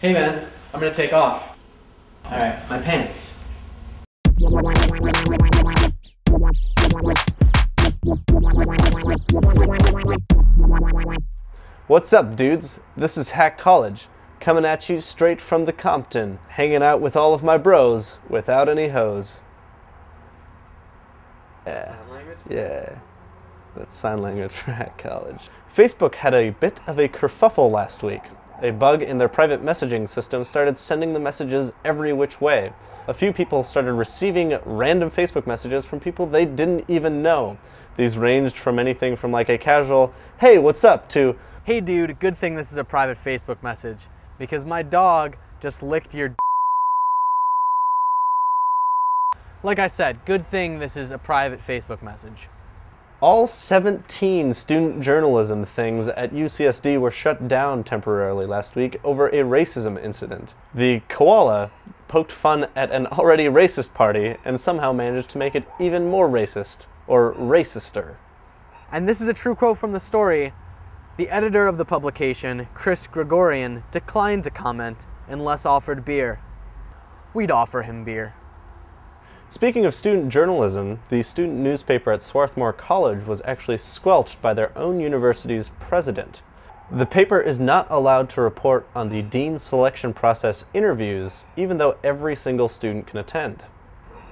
Hey man, I'm gonna take off. Alright, my pants. What's up, dudes? This is Hack College, coming at you straight from the Compton, hanging out with all of my bros without any hoes. Yeah. Yeah. That's sign language for Hack College. Facebook had a bit of a kerfuffle last week. A bug in their private messaging system started sending the messages every which way. A few people started receiving random Facebook messages from people they didn't even know. These ranged from anything from like a casual, hey, what's up, to, Hey dude, good thing this is a private Facebook message because my dog just licked your Like I said, good thing this is a private Facebook message. All 17 student journalism things at UCSD were shut down temporarily last week over a racism incident. The koala poked fun at an already racist party and somehow managed to make it even more racist, or racister. And this is a true quote from the story. The editor of the publication, Chris Gregorian, declined to comment unless offered beer. We'd offer him beer. Speaking of student journalism, the student newspaper at Swarthmore College was actually squelched by their own university's president. The paper is not allowed to report on the dean selection process interviews, even though every single student can attend.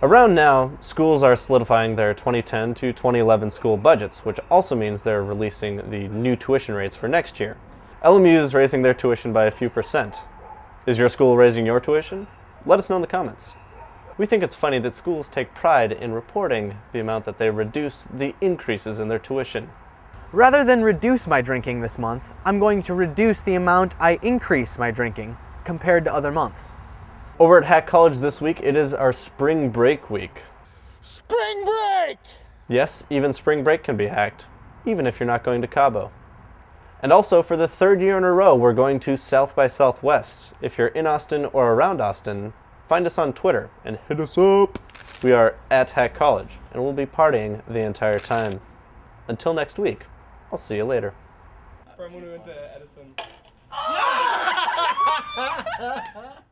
Around now, schools are solidifying their 2010 to 2011 school budgets, which also means they're releasing the new tuition rates for next year. LMU is raising their tuition by a few percent. Is your school raising your tuition? Let us know in the comments. We think it's funny that schools take pride in reporting the amount that they reduce the increases in their tuition. Rather than reduce my drinking this month, I'm going to reduce the amount I increase my drinking compared to other months. Over at Hack College this week, it is our spring break week. Spring break! Yes, even spring break can be hacked, even if you're not going to Cabo. And also, for the third year in a row, we're going to South by Southwest. If you're in Austin or around Austin, find us on Twitter and hit us up. We are at Hack College, and we'll be partying the entire time. Until next week, I'll see you later. From when we went to Edison.